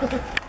Thank you.